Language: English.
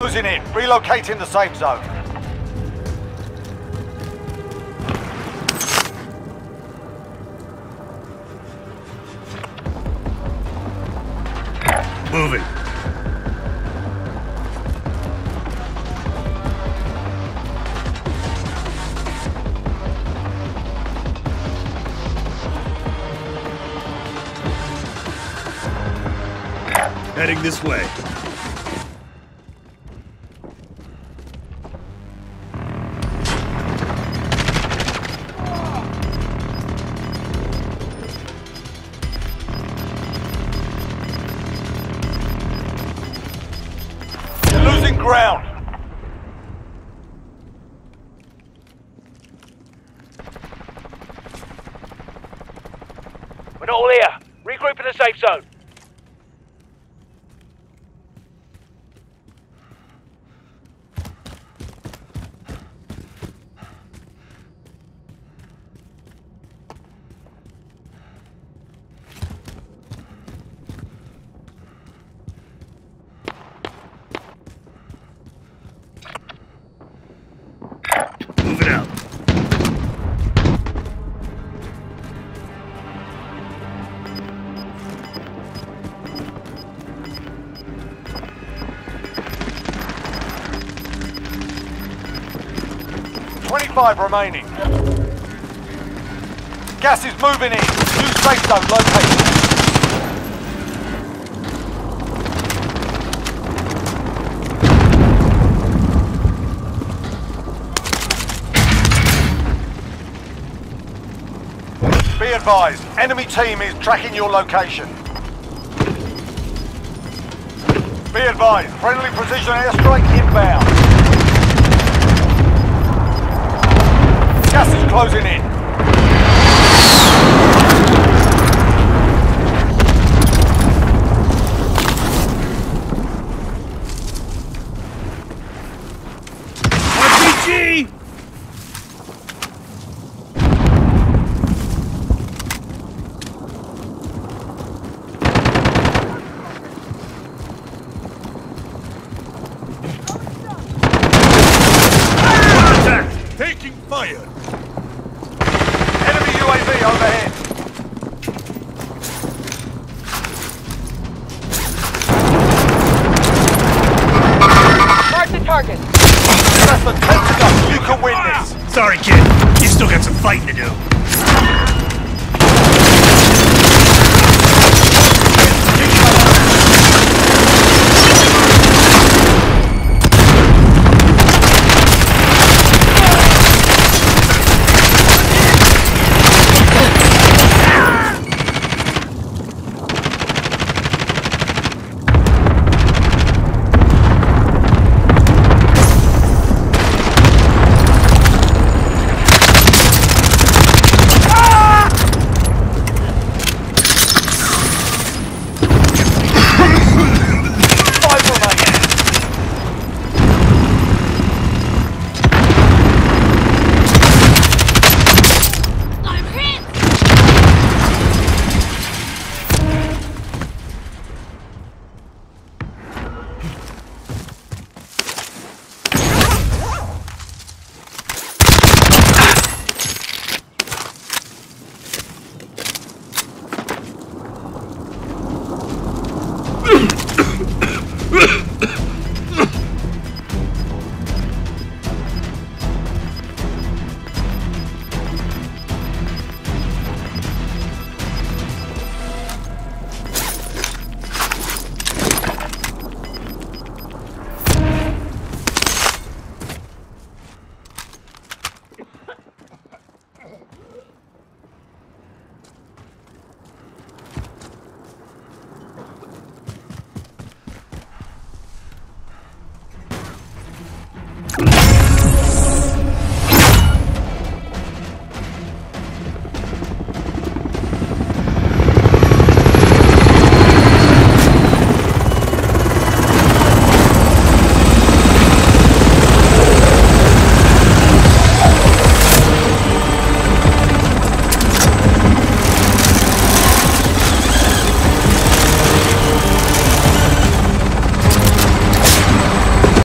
Closing it. Relocating the safe zone. Moving. Heading this way. Ground. We're not all here. Regroup in the safe zone. Five remaining. Gas is moving in. New safe zone located. Be advised, enemy team is tracking your location. Be advised, friendly precision airstrike inbound. Closing in. RPG! Taking fire! Enemy UAV overhead. Mark the target. Less than 10 to. You can win this. Sorry, kid. You still got some fighting to do.